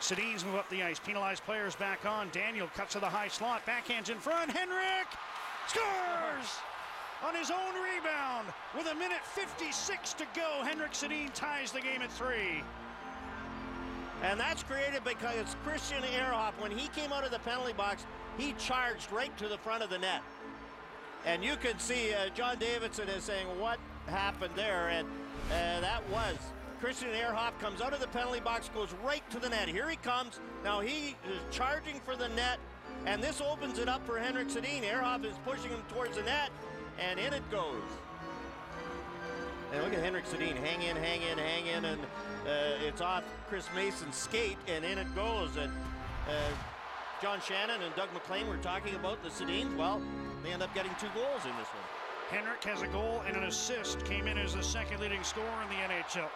Sedins move up the ice. Penalized players back on. Daniel cuts to the high slot. Backhands in front. Henrik scores on his own rebound with a minute 56 to go. Henrik Sedin ties the game at three. And that's created because Christian Ehrhoff, when he came out of the penalty box, he charged right to the front of the net. And you can see uh, John Davidson is saying, What happened there? And uh, that was Christian Ehrhoff comes out of the penalty box, goes right to the net. Here he comes. Now he is charging for the net, and this opens it up for Henrik Sedin. Ehrhoff is pushing him towards the net, and in it goes. And look at Henrik Sedin. Hang in, hang in, hang in, and uh, it's off Chris Mason's skate, and in it goes. And uh, John Shannon and Doug MacLean were talking about the Sedins. Well, they end up getting two goals in this one. Henrik has a goal and an assist. Came in as the second leading scorer in the NHL.